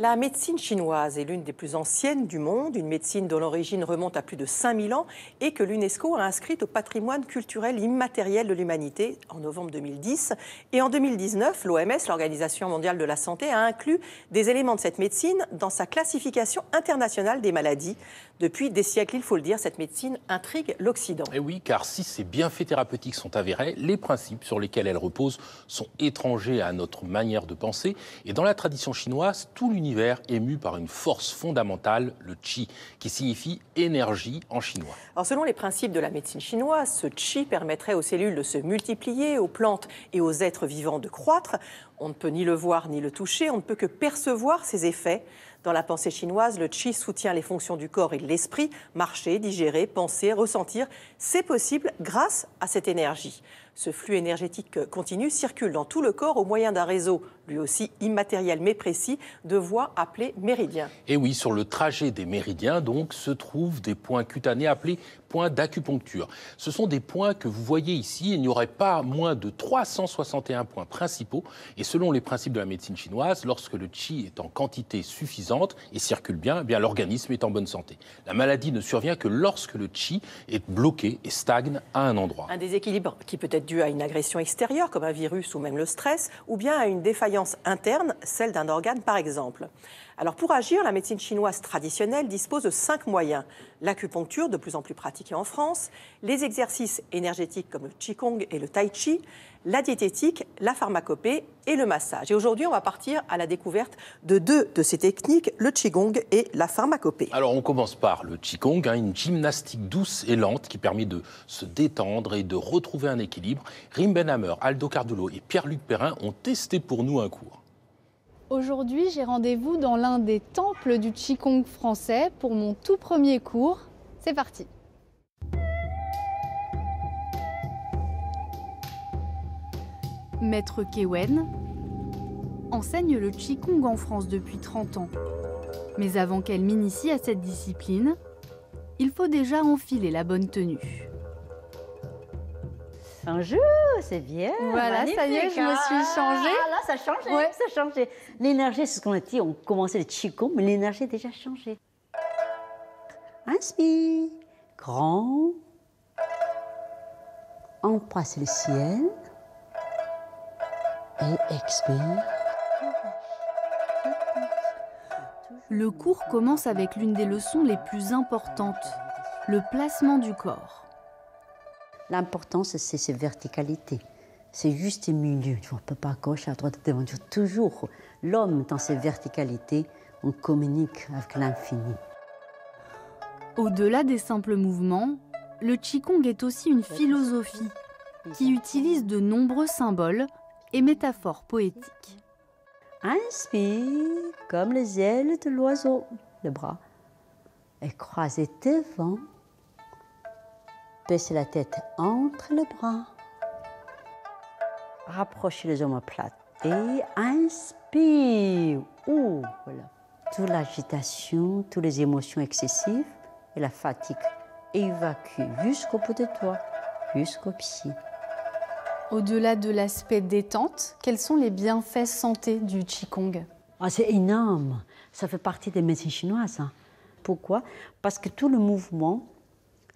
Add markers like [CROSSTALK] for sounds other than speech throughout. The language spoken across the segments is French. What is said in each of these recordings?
La médecine chinoise est l'une des plus anciennes du monde, une médecine dont l'origine remonte à plus de 5000 ans et que l'UNESCO a inscrite au patrimoine culturel immatériel de l'humanité en novembre 2010. Et en 2019, l'OMS, l'Organisation mondiale de la santé, a inclus des éléments de cette médecine dans sa classification internationale des maladies. Depuis des siècles, il faut le dire, cette médecine intrigue l'Occident. Et oui, car si ses bienfaits thérapeutiques sont avérés, les principes sur lesquels elle repose sont étrangers à notre manière de penser. Et dans la tradition chinoise, tout l'univers ému par une force fondamentale, le qi, qui signifie énergie en chinois. Alors selon les principes de la médecine chinoise, ce qi permettrait aux cellules de se multiplier, aux plantes et aux êtres vivants de croître. On ne peut ni le voir ni le toucher, on ne peut que percevoir ses effets. Dans la pensée chinoise, le qi soutient les fonctions du corps et de l'esprit. Marcher, digérer, penser, ressentir, c'est possible grâce à cette énergie. Ce flux énergétique continu circule dans tout le corps au moyen d'un réseau, lui aussi immatériel mais précis, de voies appelées méridiens. Et oui, sur le trajet des méridiens, donc, se trouvent des points cutanés appelés points d'acupuncture. Ce sont des points que vous voyez ici. Il n'y aurait pas moins de 361 points principaux. Et selon les principes de la médecine chinoise, lorsque le qi est en quantité suffisante et circule bien, eh bien l'organisme est en bonne santé. La maladie ne survient que lorsque le qi est bloqué et stagne à un endroit. Un déséquilibre qui peut être dû à une agression extérieure, comme un virus ou même le stress, ou bien à une défaillance interne, celle d'un organe par exemple. Alors pour agir, la médecine chinoise traditionnelle dispose de cinq moyens. L'acupuncture, de plus en plus pratiquée en France, les exercices énergétiques comme le Qigong et le Tai Chi, la diététique, la pharmacopée et le massage. Et aujourd'hui, on va partir à la découverte de deux de ces techniques, le Qigong et la pharmacopée. Alors on commence par le Qigong, hein, une gymnastique douce et lente qui permet de se détendre et de retrouver un équilibre. Rim Benhammer, Aldo Cardulo et Pierre-Luc Perrin ont testé pour nous un cours. Aujourd'hui, j'ai rendez-vous dans l'un des temples du Qigong français pour mon tout premier cours. C'est parti Maître Kewen enseigne le Qigong en France depuis 30 ans. Mais avant qu'elle m'initie à cette discipline, il faut déjà enfiler la bonne tenue. Bonjour, c'est bien. Voilà, ça y est, je me suis changée. Ah, là, ça a changé. Ouais. Ça a changé. L'énergie, c'est ce qu'on a dit. On commençait le Qigong, mais l'énergie a déjà changé. Inspire. Grand. Embrasse le ciel. Et expire. Le cours commence avec l'une des leçons les plus importantes, le placement du corps. L'important, c'est cette verticalité. C'est juste le milieu. Tu ne peux pas à gauche, à droite, devant. Toujours l'homme dans ses verticalités, on communique avec l'infini. Au-delà des simples mouvements, le Qigong est aussi une philosophie qui utilise de nombreux symboles et métaphores poétiques. Inspire comme les ailes de l'oiseau, le bras. Et croisez devant. Baissez la tête entre les bras. Rapprochez les omoplates. Et inspire. Ouh, voilà. Toute l'agitation, toutes les émotions excessives et la fatigue. Évacue jusqu'au bout de toi, jusqu'au pied. Au-delà de l'aspect détente, quels sont les bienfaits santé du Qigong? Ah, c'est énorme. Ça fait partie des médecines chinoises. hein. Pourquoi? Parce que tout le mouvement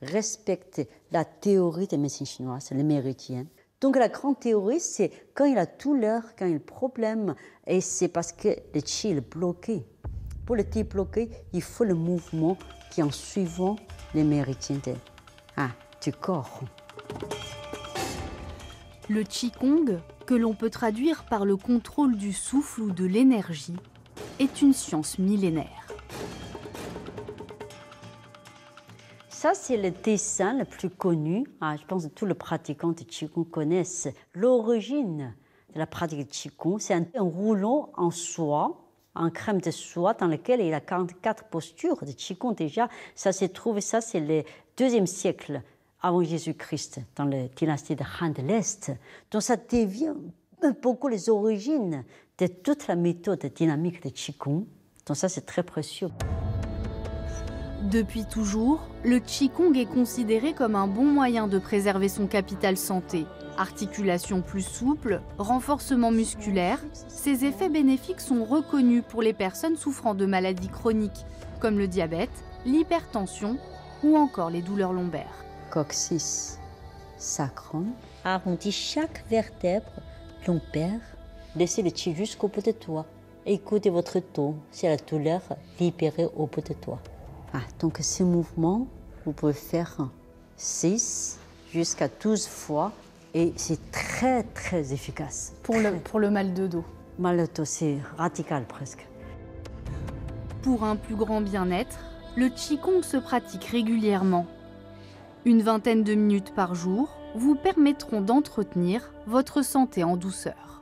respecte la théorie des médecines chinoises, les méridiens. Donc la grande théorie, c'est quand il a douleur, quand il a problème, et c'est parce que le chi est bloqué. Pour le débloquer, il faut le mouvement qui en suivant les méridiens ah, du corps. Le Qigong, que l'on peut traduire par le contrôle du souffle ou de l'énergie, est une science millénaire. Ça, c'est le dessin le plus connu. Ah, je pense que tous les pratiquants de Qigong connaissent l'origine de la pratique de Qigong. C'est un, rouleau en soie, en crème de soie, dans lequel il y a 44 postures de Qigong déjà. Ça s'est trouvé, ça, c'est le deuxième siècle avant Jésus-Christ, dans la dynastie de Han de l'Est. Donc, ça devient beaucoup les origines de toute la méthode dynamique de Qigong. Donc, ça, c'est très précieux. Depuis toujours, le Qigong est considéré comme un bon moyen de préserver son capital santé. Articulation plus souple, renforcement musculaire, ces effets bénéfiques sont reconnus pour les personnes souffrant de maladies chroniques comme le diabète, l'hypertension ou encore les douleurs lombaires. Coccyx sacrum arrondit chaque vertèbre lombaire. Laissez le chi jusqu'au bout de toi. Écoutez votre ton, c'est la douleur libérée au bout de toi. Ah, donc ce mouvement, vous pouvez faire 6 jusqu'à 12 fois et c'est très très efficace. Pour le, pour le mal de dos. Mal de dos, c'est radical presque. Pour un plus grand bien-être, le Qigong se pratique régulièrement. Une vingtaine de minutes par jour vous permettront d'entretenir votre santé en douceur.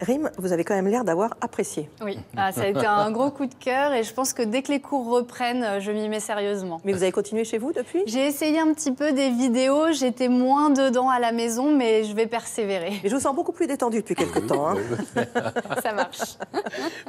Rim, vous avez quand même l'air d'avoir apprécié. Oui, ah, ça a été un gros coup de cœur et je pense que dès que les cours reprennent, euh, je m'y mets sérieusement. Mais vous avez continué chez vous depuis? J'ai essayé un petit peu des vidéos, j'étais moins dedans à la maison, mais je vais persévérer. Mais je vous sens beaucoup plus détendu depuis quelques temps. Hein. [LAUGHS] ça marche.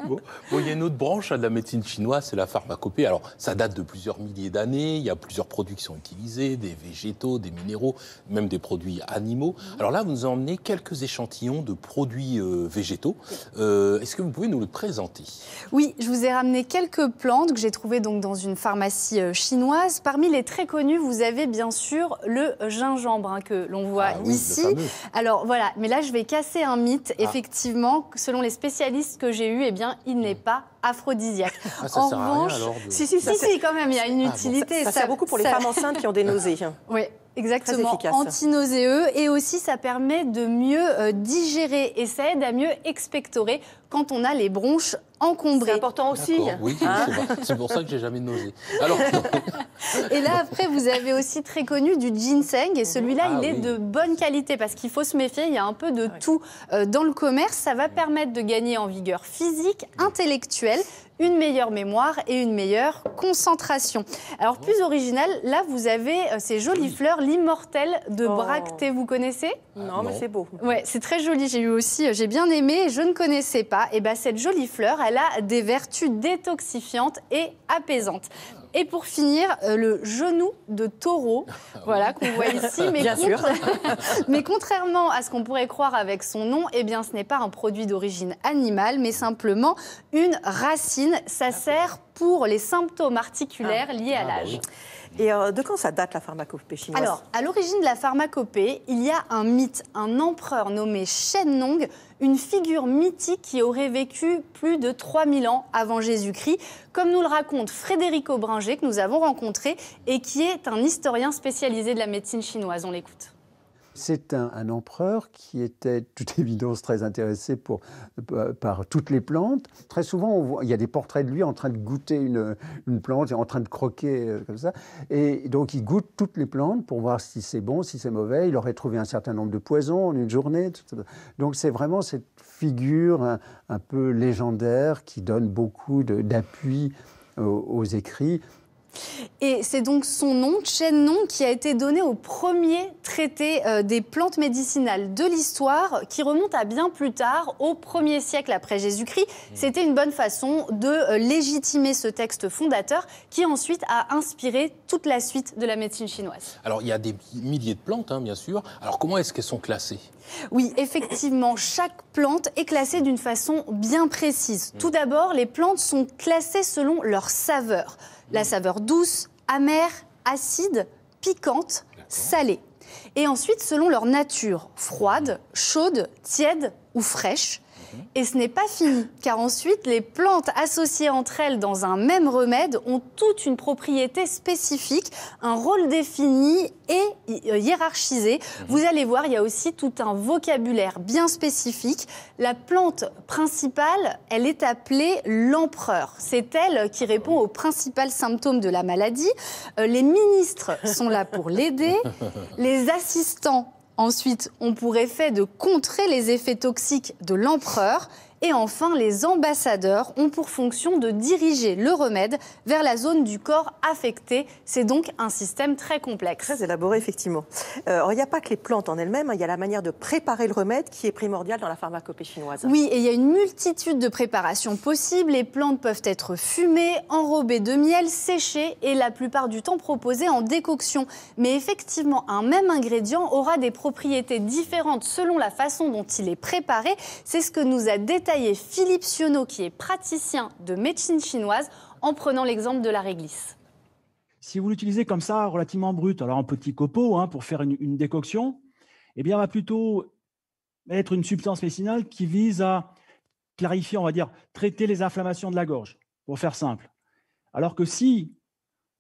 Bon. il y a une autre branche hein, de la médecine chinoise, c'est la pharmacopée. Alors, ça date de plusieurs milliers d'années. Il y a plusieurs produits qui sont utilisés, des végétaux, des minéraux, même des produits animaux. Alors là, vous nous emmenez quelques échantillons de produits euh, végétaux végétaux. Euh, est-ce que vous pouvez nous le présenter? Oui, je vous ai ramené quelques plantes que j'ai trouvées donc dans une pharmacie euh, chinoise. Parmi les très connues, vous avez bien sûr le gingembre hein, que l'on voit ah ici. Alors voilà, mais là je vais casser un mythe. Ah. Effectivement, selon les spécialistes que j'ai eus, eh bien, il n'est pas aphrodisiaque. [LAUGHS] Ah, ça en revanche, si, si, si, quand même, il y a une utilité. ça, sert beaucoup pour les femmes enceintes qui ont des [LAUGHS] nausées. Oui, Exactement, antinauséeux et aussi ça permet de mieux euh, digérer et ça aide à mieux expectorer quand on a les bronches encombrées. C'est important aussi. Oui, hein c'est pour ça que j'ai jamais de nausées. Alors... [LAUGHS] et là après vous avez aussi très connu du ginseng et celui-là ah il est de bonne qualité parce qu'il faut se méfier, il y a un peu de tout euh, dans le commerce. Ça va permettre de gagner en vigueur physique, intellectuelle, une meilleure mémoire et une meilleure concentration. Alors plus original, là vous avez euh, ces jolies fleurs, l'immortel de oh. Bracté, vous connaissez? Non, mais c'est beau. Ouais, c'est très joli. J'ai eu aussi, euh, j'ai bien aimé, je ne connaissais pas. Et ben cette jolie fleur, elle a des vertus détoxifiantes et apaisantes. Et pour finir, euh, le genou de taureau, [LAUGHS] voilà, qu'on voit ici. Mais, bien sûr. [LAUGHS] mais contrairement à ce qu'on pourrait croire avec son nom, eh bien, ce n'est pas un produit d'origine animale, mais simplement une racine. Ça sert pour les symptômes articulaires ah. liés à ah, bah l'âge. Et euh, de quand ça date la pharmacopée chinoise? Alors, à l'origine de la pharmacopée, il y a un mythe, un empereur nommé Shen Nong, une figure mythique qui aurait vécu plus de 3000 ans avant Jésus-Christ, comme nous le raconte Frédéric Aubringer, que nous avons rencontré, et qui est un historien spécialisé de la médecine chinoise. On l'écoute. C'est un, empereur qui était, toute [LAUGHS] évidence, très intéressé pour, par toutes les plantes. Très souvent, il y a des portraits de lui en train de goûter une, plante, en train de croquer euh, comme ça. Et donc, il goûte toutes les plantes pour voir si c'est bon, si c'est mauvais. Il aurait trouvé un certain nombre de poisons en une journée. Donc, c'est vraiment cette figure un, peu légendaire qui donne beaucoup d'appui aux écrits. Et c'est donc son nom, Chen Nong, qui a été donné au premier traité euh, des plantes médicinales de l'histoire, qui remonte à bien plus tard, au 1er siècle après Jésus-Christ. Mmh. C'était une bonne façon de euh, légitimer ce texte fondateur, qui ensuite a inspiré toute la suite de la médecine chinoise. Alors, il y a des milliers de plantes, hein, bien sûr. Alors, comment est-ce qu'elles sont classées? Oui, effectivement, chaque plante est classée d'une façon bien précise. Mmh. Tout d'abord, les plantes sont classées selon leur saveur la saveur douce, amère, acide, piquante, salée. Et ensuite, selon leur nature, froide, chaude, tiède ou fraîche. Et ce n'est pas fini, car ensuite, les plantes associées entre elles dans un même remède ont toute une propriété spécifique, un rôle défini et euh, hiérarchisé. Mhm. Vous allez voir, il y a aussi tout un vocabulaire bien spécifique. La plante principale, elle est appelée l'empereur. C'est elle qui répond aux principaux symptômes de la maladie. Euh, les ministres sont là pour l'aider. [LAUGHS] Les assistants Ensuite, on pourrait faire de contrer les effets toxiques de l'empereur. Et enfin, les ambassadeurs ont pour fonction de diriger le remède vers la zone du corps affectée. C'est donc un système très complexe. Très élaboré, effectivement. Euh, il n'y a pas que les plantes en elles-mêmes, hein. il y a la manière de préparer le remède qui est primordiale dans la pharmacopée chinoise. Oui, et il y a une multitude de préparations possibles. Les plantes peuvent être fumées, enrobées de miel, séchées et la plupart du temps proposées en décoction. Mais effectivement, un même ingrédient aura des propriétés différentes selon la façon dont il est préparé. C'est ce que nous a détaillé Philippe Sionneau, qui est praticien de médecine chinoise, en prenant l'exemple de la réglisse. Si vous l'utilisez comme ça, relativement brut, alors en petit copeaux, hein, pour faire une, décoction, eh bien, va plutôt être une substance médicinale qui vise à clarifier, on va dire, traiter les inflammations de la gorge, pour faire simple. Alors que si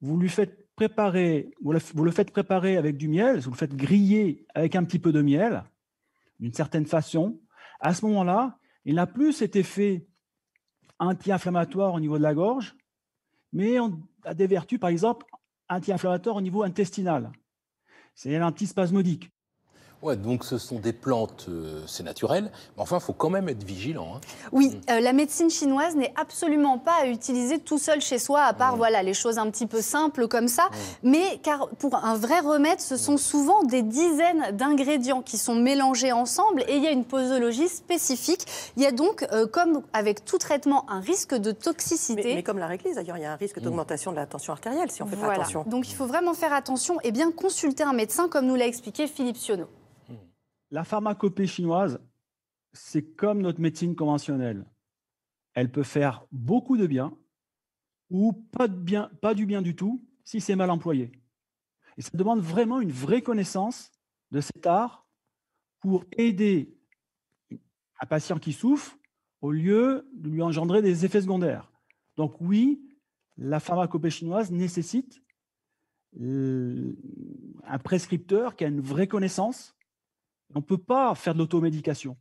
vous lui faites préparer, le, vous le faites préparer avec du miel, vous le faites griller avec un petit peu de miel, d'une certaine façon, à ce moment-là, il n'a plus cet effet anti-inflammatoire au niveau de la gorge, mais on a des vertus, par exemple, anti-inflammatoires au niveau intestinal. C'est l'antispasmodique. Ouais, donc ce sont des plantes, euh, c'est naturel, mais enfin, il faut quand même être vigilant. Hein. Oui, mmh. euh, la médecine chinoise n'est absolument pas à utiliser tout seul chez soi, à part mmh. voilà, les choses un petit peu simples comme ça. Mmh. Mais car pour un vrai remède, ce sont souvent des dizaines d'ingrédients qui sont mélangés ensemble et il y a une posologie spécifique. Il y a donc, euh, comme avec tout traitement, un risque de toxicité. Mais, mais comme la réglisse, d'ailleurs, il y a un risque d'augmentation de la tension artérielle si on fait voilà. pas attention. Donc il faut vraiment faire attention et bien consulter un médecin, comme nous l'a expliqué Philippe Sionneau. La pharmacopée chinoise, c'est comme notre médecine conventionnelle. Elle peut faire beaucoup de bien ou pas, du bien du tout si c'est mal employé. Et ça demande vraiment une vraie connaissance de cet art pour aider un patient qui souffre au lieu de lui engendrer des effets secondaires. Donc oui, la pharmacopée chinoise nécessite euh, un prescripteur qui a une vraie connaissance on ne peut pas faire de l'automédication.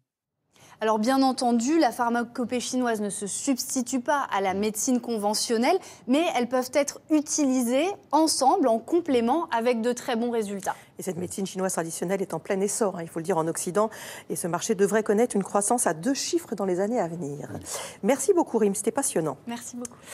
Alors bien entendu, la pharmacopée chinoise ne se substitue pas à la médecine conventionnelle, mais elles peuvent être utilisées ensemble, en complément, avec de très bons résultats. Et cette médecine chinoise traditionnelle est en plein essor, hein, il faut le dire, en Occident. Et ce marché devrait connaître une croissance à deux chiffres dans les années à venir. Merci beaucoup, Rim, c'était passionnant. Merci beaucoup.